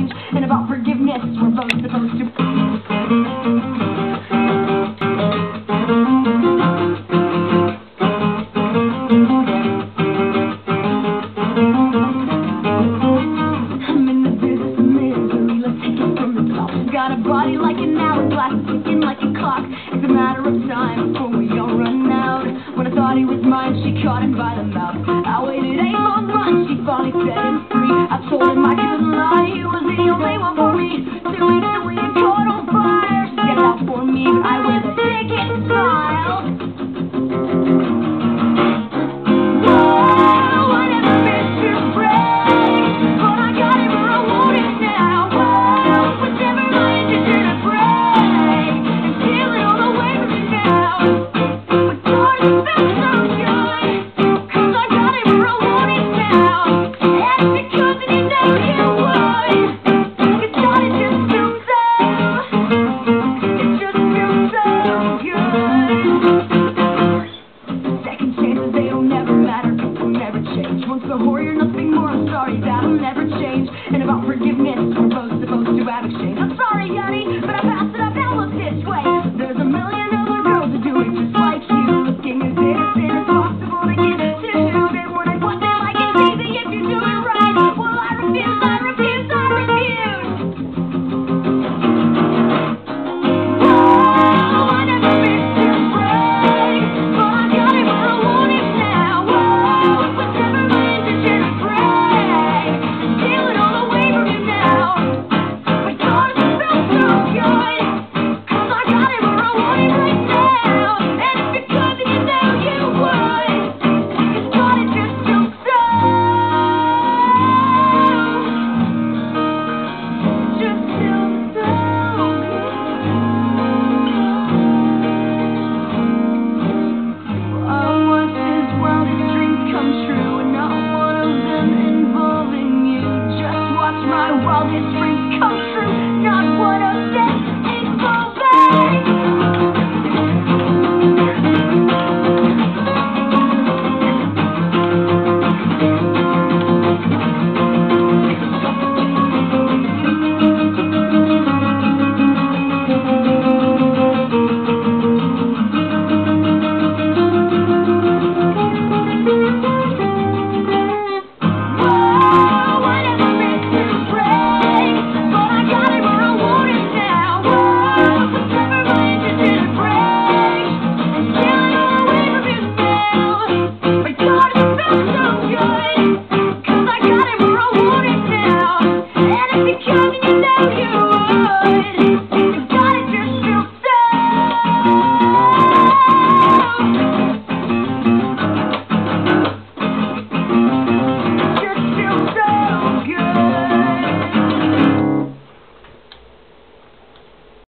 change and about forgiveness. We're both supposed to. got a body like an hourglass, ticking like a clock. It's a matter of time before we all run out. When I thought he was mine, she caught him by the mouth. I waited eight long months, she finally said for me. Caught on fire. Me. I will about forgiveness.